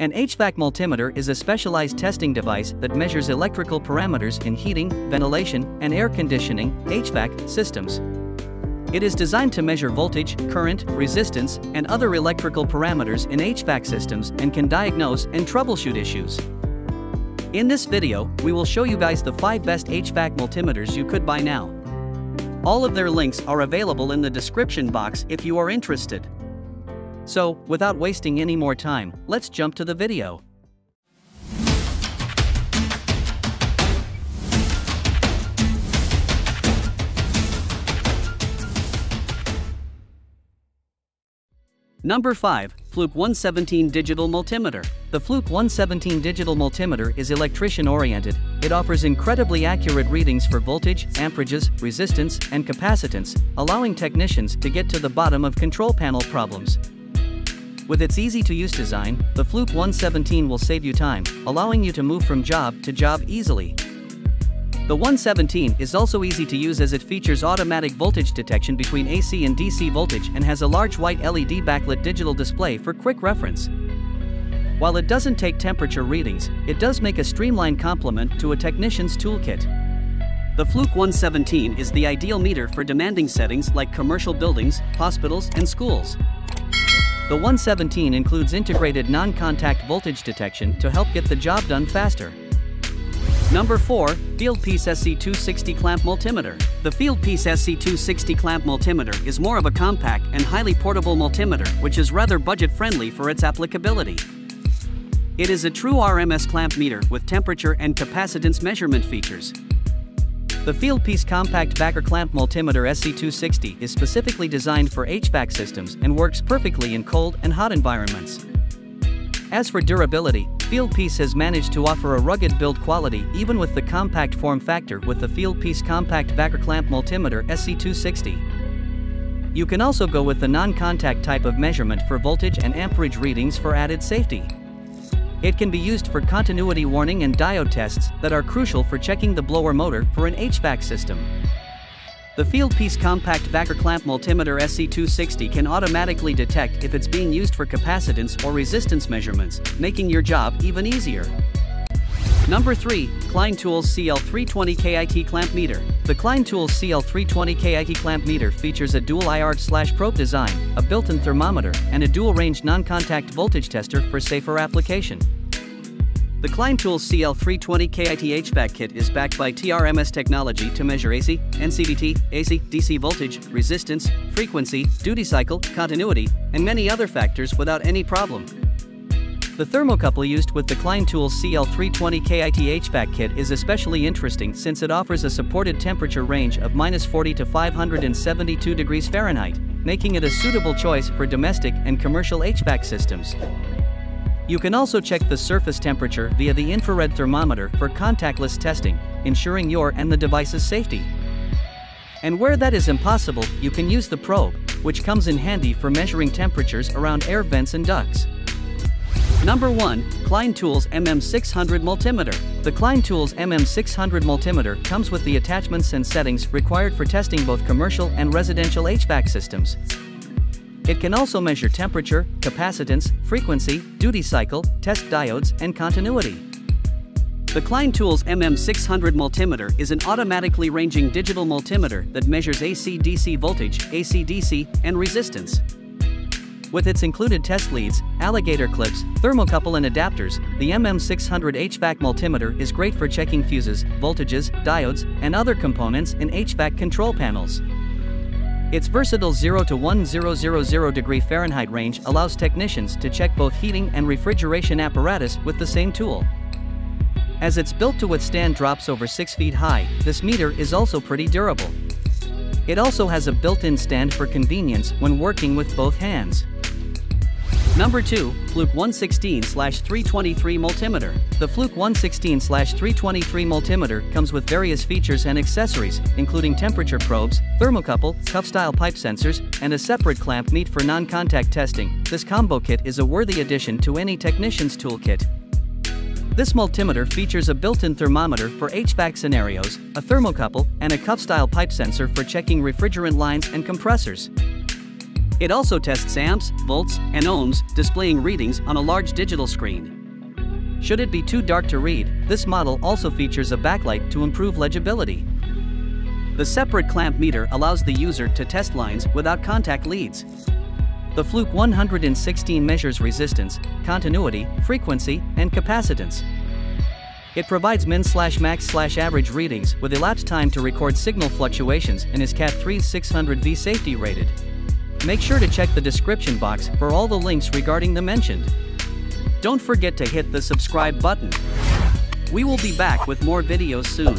An HVAC multimeter is a specialized testing device that measures electrical parameters in heating, ventilation, and air conditioning HVAC systems. It is designed to measure voltage, current, resistance, and other electrical parameters in HVAC systems and can diagnose and troubleshoot issues. In this video, we will show you guys the 5 best HVAC multimeters you could buy now. All of their links are available in the description box if you are interested. So, without wasting any more time, let's jump to the video. Number 5. Fluke 117 Digital Multimeter. The Fluke 117 Digital Multimeter is electrician-oriented. It offers incredibly accurate readings for voltage, amperages, resistance, and capacitance, allowing technicians to get to the bottom of control panel problems. With its easy-to-use design, the Fluke 117 will save you time, allowing you to move from job to job easily. The 117 is also easy to use as it features automatic voltage detection between AC and DC voltage and has a large white LED backlit digital display for quick reference. While it doesn't take temperature readings, it does make a streamlined complement to a technician's toolkit. The Fluke 117 is the ideal meter for demanding settings like commercial buildings, hospitals, and schools. The 117 includes integrated non-contact voltage detection to help get the job done faster. Number 4, Fieldpiece SC260 Clamp Multimeter. The Fieldpiece SC260 Clamp Multimeter is more of a compact and highly portable multimeter which is rather budget-friendly for its applicability. It is a true RMS clamp meter with temperature and capacitance measurement features. The Fieldpiece Compact Backer Clamp Multimeter SC260 is specifically designed for HVAC systems and works perfectly in cold and hot environments. As for durability, Fieldpiece has managed to offer a rugged build quality even with the compact form factor with the Fieldpiece Compact Backer Clamp Multimeter SC260. You can also go with the non-contact type of measurement for voltage and amperage readings for added safety. It can be used for continuity warning and diode tests that are crucial for checking the blower motor for an HVAC system. The Fieldpiece Compact Backer Clamp Multimeter SC260 can automatically detect if it's being used for capacitance or resistance measurements, making your job even easier. Number 3. Klein Tools CL320 KIT Clamp Meter. The Klein Tools CL320 KIT Clamp Meter features a dual IR slash probe design, a built-in thermometer, and a dual-range non-contact voltage tester for safer application. The Klein Tools CL320 KIT HVAC kit is backed by TRMS technology to measure AC, NCVT, AC, DC voltage, resistance, frequency, duty cycle, continuity, and many other factors without any problem. The thermocouple used with the Klein Tools CL320 KIT HVAC kit is especially interesting since it offers a supported temperature range of minus 40 to 572 degrees Fahrenheit, making it a suitable choice for domestic and commercial HVAC systems. You can also check the surface temperature via the infrared thermometer for contactless testing, ensuring your and the device's safety. And where that is impossible, you can use the probe, which comes in handy for measuring temperatures around air vents and ducts. Number 1. Klein Tools MM600 Multimeter. The Klein Tools MM600 Multimeter comes with the attachments and settings required for testing both commercial and residential HVAC systems. It can also measure temperature, capacitance, frequency, duty cycle, test diodes, and continuity. The Klein Tools MM600 multimeter is an automatically ranging digital multimeter that measures AC-DC voltage, AC-DC, and resistance. With its included test leads, alligator clips, thermocouple and adapters, the MM600 HVAC multimeter is great for checking fuses, voltages, diodes, and other components in HVAC control panels. Its versatile 0 to 1000 degree Fahrenheit range allows technicians to check both heating and refrigeration apparatus with the same tool. As it's built to withstand drops over 6 feet high, this meter is also pretty durable. It also has a built-in stand for convenience when working with both hands. Number 2, Fluke 116-323 Multimeter. The Fluke 116-323 Multimeter comes with various features and accessories, including temperature probes, thermocouple, cuff-style pipe sensors, and a separate clamp meet for non-contact testing. This combo kit is a worthy addition to any technician's toolkit. This multimeter features a built-in thermometer for HVAC scenarios, a thermocouple, and a cuff-style pipe sensor for checking refrigerant lines and compressors. It also tests amps, volts, and ohms, displaying readings on a large digital screen. Should it be too dark to read, this model also features a backlight to improve legibility. The separate clamp meter allows the user to test lines without contact leads. The Fluke 116 measures resistance, continuity, frequency, and capacitance. It provides min slash max slash average readings with elapsed time to record signal fluctuations and is Cat 3 600V safety rated. Make sure to check the description box for all the links regarding the mentioned. Don't forget to hit the subscribe button. We will be back with more videos soon.